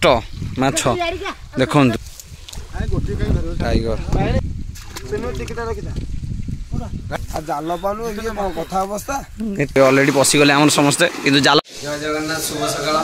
ଷଷ୍ଠ ମାଛ ଦେଖନ୍ତୁ ଟାଇଗର জাল পানু কথা অবস্থা অলরেডি পশিগলে আমার সমস্তে কিন্তু জাল জয় জগন্নাথ শুভ সকাল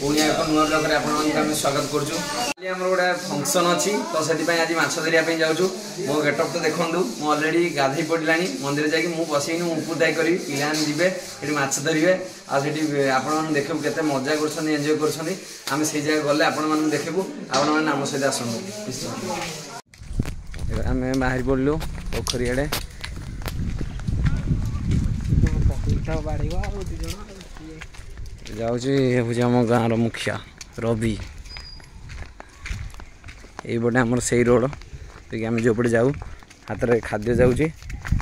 পুঁ এক নূ ব্লকরে আপনার আমি স্বাগত করছু কালি আমার গোটে ফংশন অছি তো সেই আজ মাছ ধরিয়া যাচ্ছু মো গেটঅপ তো দেখুন মু অলরেডি গাধোই পড়া মন্দির যাই মু বসাইনি উপদায় করি পিলা যাবে এটি মাছ ধরবে আটি আপনার দেখবু কেতে মজা করছেন এনজয় করছেন আমি সেই জায়গায় গলে আপনার দেখবু আপনার আমার সহ আসুন আমি বাহারি পড়লু পোখরী আড়ে বাড়ি ଯାଉଛି ହେଉଛି ଆମ ଗାଁର ମୁଖିଆ ରବି ଏଇପଟେ ଆମର ସେଇ ରୋଡ଼ ଯାଇକି ଆମେ ଯେଉଁପଟେ ଯାଉ ହାତରେ ଖାଦ୍ୟ ଯାଉଛି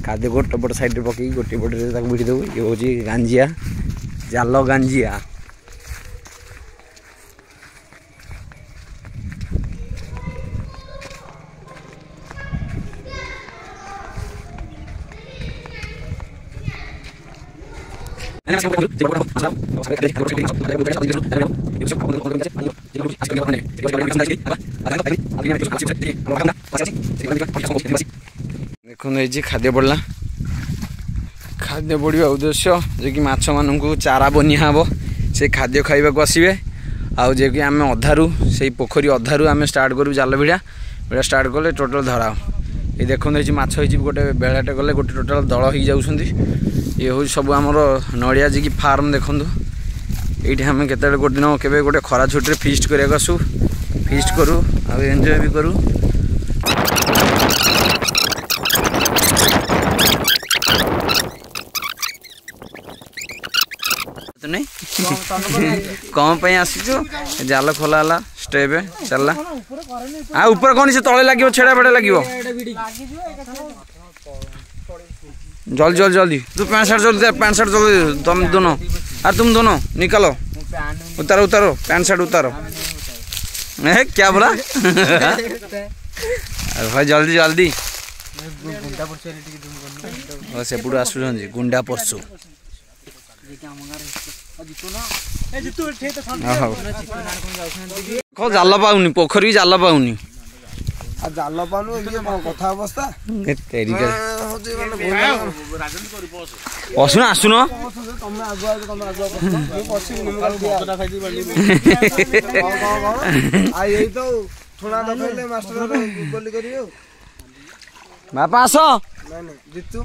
ଖାଦ୍ୟ ଗୋଟେ ପଟ ସାଇଡ଼୍ରେ ପକେଇକି ଗୋଟିଏ ପଟରେ ତାକୁ ଭିଡ଼ି ଦେଉ ଇଏ ହେଉଛି ଗାଞ୍ଜିଆ ଜାଲ ଗାଞ୍ଜିଆ দেখুন এই যে খাদ্য পড়লা খাদ্য পড়িবা উদ্দেশ্য যে কি মাছ মানুষ চারা বনিয়া হব সে খাদ্য খাইবাকে আসবে আউ আমি অধারু সেই পোখরী অধারু আমি স্টার্ট করু জাল ভিড়া ভিড়া স্টার্ট কলে টোটাল ধরাও এই দেখুন এই মাছ হয়েছি গোটে বেড়াটে গলে গোটে টোটাল দল হয়ে যাচ্ছেন ইয়ে হচ্ছে সব আমার নড়িয়া যিকি ফার্ম দেখুন এইটি আমি কেতবে গোটে দিন কেবে গোটে খরা ছুটিরে ফিস্ট করা আসু ফিস্ট করু আনজয় বি করু নাই কম পাই আসিছু জাল খোলা হলা ଷ୍ଟେପ୍ ଚାଲିଲା ଆଉ ଉପରେ କ'ଣ ସେ ତଳେ ଲାଗିବ ଛେଡ଼ା ଫେଡ଼ା ଲାଗିବ ଜଲ୍ଦି ଜଲ୍ଦି ଜଲ୍दी तू पैंट शर्ट जल्दी पैंट शर्ट जल्दी तुम दोनों अरे तुम दोनों निकलो उतारो उतारो पैंट शर्ट उतारो है क्या बोला भाई जल्दी जल्दी सेपटू आसुचान गुंडा परसु ଜାଲ ପାଉନି ପୋଖରୀ ବି ଜାଲ ପାଉନି ଜାଲ ପାଉନି କଥା ଅବସ୍ଥା ଅସୁନ ଆସୁନ ବାପା ଆସ ଜିତୁ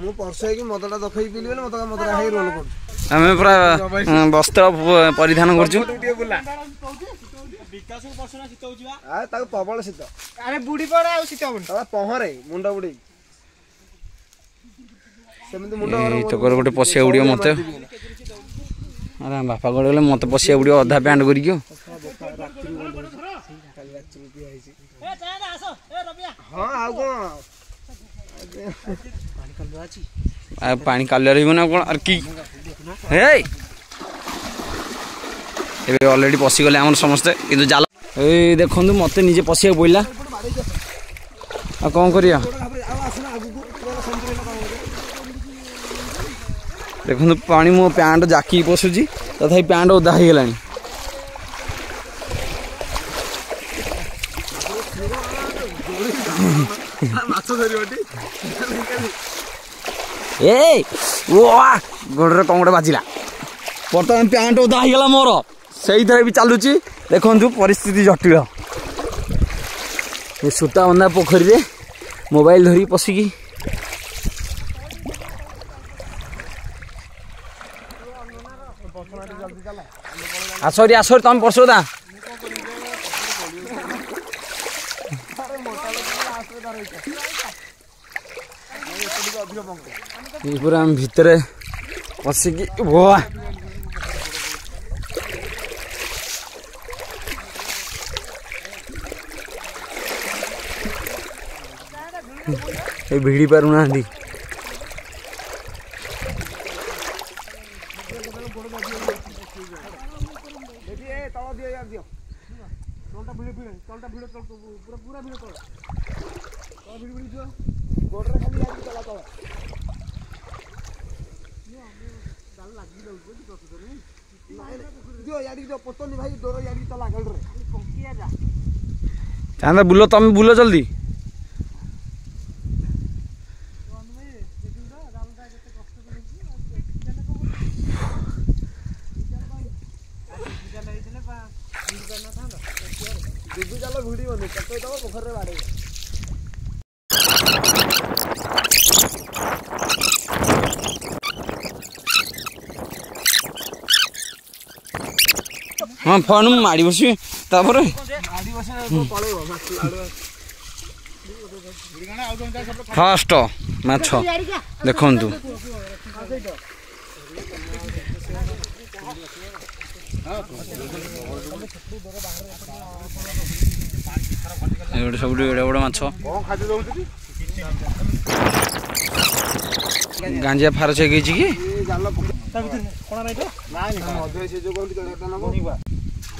ମୁଁ ପରସୁ ହେଇକି ମଦଟା ଦଖେଇ ପିଲି ବୋଲି ମଦ ମଦଟା ଖାଇ ରୋଲ କରୁଛି ଆମେ ପୁରା ବସ୍ତ୍ର ପରିଧାନ କରୁଛୁ ତାକୁ ପ୍ରବଳ ଶୀତ ଆରେ ବୁଢୀ ପଡ ଆଉ ଶୀତ ପହଁରେ ମୁଣ୍ଡ ବୁଡେଇ ତୋର ଗୋଟେ ପଶିଆ ଉଡ଼ିବ ମତେ ଆରେ ବାପା କୁଆଡ଼େ ଗଲେ ମତେ ପଶିଆ ଉଡ଼ିବ ଅଧା ପ୍ୟାଣ୍ଟ କରିକି ହଁ ଆଉ କ'ଣ ଆଉ ପାଣି କାଲୁଆ ରହିବ ନା କ'ଣ ଆରେ କି এই ଏବେ ଅଲରେଡ଼ି ପଶିଗଲେ ଆମର ସମସ୍ତେ କିନ୍ତୁ ଜାଲ ଏଇ ଦେଖନ୍ତୁ ମୋତେ ନିଜେ ପଶିବାକୁ ପଡ଼ିଲା ଆଉ କ'ଣ କରିବା ଦେଖନ୍ତୁ ପାଣି ମୋ ପ୍ୟାଣ୍ଟ ଜାକିକି ପଶୁଛି ତଥାପି ପ୍ୟାଣ୍ଟ ଓଦା ହେଇଗଲାଣି ମାଛ ଧରିବଟି এই ওଆ ଗୋଡ଼ରେ କଙ୍ଗଡ଼ ବାଜିଲା ବର୍ତ୍ତମାନ ପ୍ୟାଣ୍ଟ ଓଦା ହେଇଗଲା ମୋର ସେଇଥିରେ ବି ଚାଲୁଛି ଦେଖନ୍ତୁ ପରିସ୍ଥିତି ଜଟିଳ ଏ ସୂତାବନ୍ଧା ପୋଖରୀରେ ମୋବାଇଲ ଧରିକି ପଶିକି ଆସରି ଆସରି ତମେ ପଶୋଦା ଅଧିକ ଏଇପରି ଆମେ ଭିତରେ ପଶିକି ଭୁଆ ଏ ଭିଡ଼ି ପାରୁନାହାନ୍ତି ପୁରା ପୁରା ଭିଡ଼ ତଳ ତଳ ଭିଡ଼ି ଭିଡ଼ି ଯିବ ଗୋଡ଼ରେ ଖାଲି ତଳ ତଳ বুল তুমি বুল জলদি ডুবি জাল ভিড়িবনি পকাই দেব পোখরে বাড়াইব ହଁ ଫୋନ୍ ମୁଁ ମାଡ଼ି ବସିବି ତାପରେ ଫାଷ୍ଟ ମାଛ ଦେଖନ୍ତୁ ଏଗୁଡ଼େ ସବୁଠୁ ଏଡ଼େ ବଡ଼ ମାଛ ଗାଞ୍ଜିଆ ଫାର ହେଇଛି କି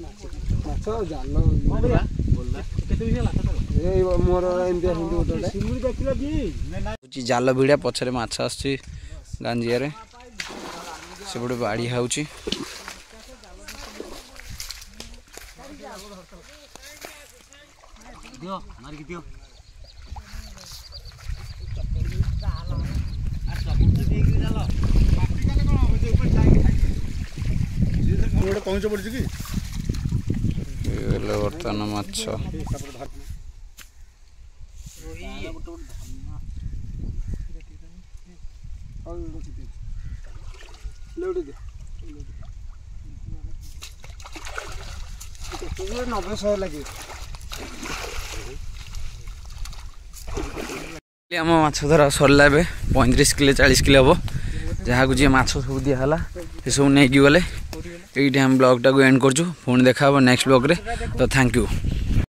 ଜାଲ ଭିଡ଼ିଆ ପଛରେ ମାଛ ଆସୁଛି ଗାଞ୍ଜିଆରେ ସେପଟେ ବାଡ଼ି ହେଉଛି ଗୋଟେ ପହଞ୍ଚ ପଡ଼ିଛି କି ले बढ़ता ना आम मछरा सरला पैंतीस किलो चालीस किलो हम जहाँ को जी मछ सब दिहला सब नहीं गले ଏଇଠି ଆମେ ବ୍ଲଗ୍ଟାକୁ ଏଣ୍ଡ କରୁଛୁ ପୁଣି ଦେଖା ହେବ ନେକ୍ସଟ ବ୍ଲଗ୍ରେ ତ ଥ୍ୟାଙ୍କ ୟୁ